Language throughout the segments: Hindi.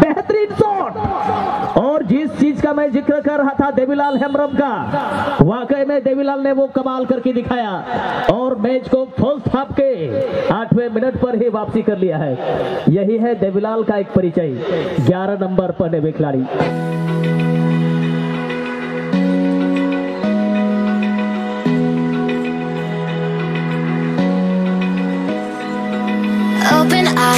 बेहतरीन शॉट और जिस चीज़ का मैं ज़िक्र कर रहा था देवीलाल का वाकई में देवीलाल ने वो कमाल करके दिखाया और मैच को फुल के आठवें मिनट पर ही वापसी कर लिया है यही है देवीलाल का एक परिचय ग्यारह नंबर पर खिलाड़ी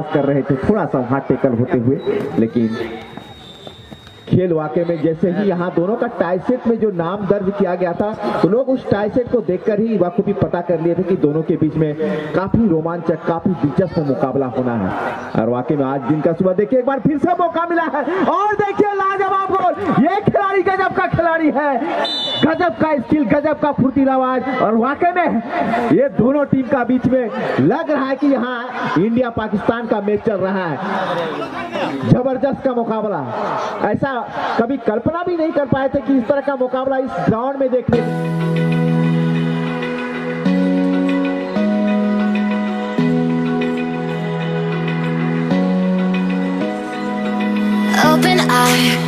प्रयास कर रहे थे, थोड़ा सा हाथ टेकल होते हुए, लेकिन खेल वाकई में जैसे ही यहाँ दोनों का टाइसेट में जो नाम दर्ज किया गया था तो लोग उस टाइसेट को देखकर ही बखूबी पता कर लिए थे कि दोनों के बीच में काफ़ी रोमांचक, काफ़ी दिलचस्प मुकाबला होना है। और वाकई में आज दिन का सुबह, देखिए एक बार फिर से मौका मिला है। और देखिए लाजवाब ये खिलाड़ी गजब का खिलाड़ी है। गजब का स्किल गजब का फुर्तीलाबाज और वाकई में ये दोनों टीम का बीच में लग रहा है कि यहाँ इंडिया पाकिस्तान का मैच चल रहा है। ज़बरदस्त का मुकाबला। ऐसा कभी कल्पना भी नहीं कर पाए थे कि इस तरह का मुकाबला इस ग्राउंड में देखने Open eye,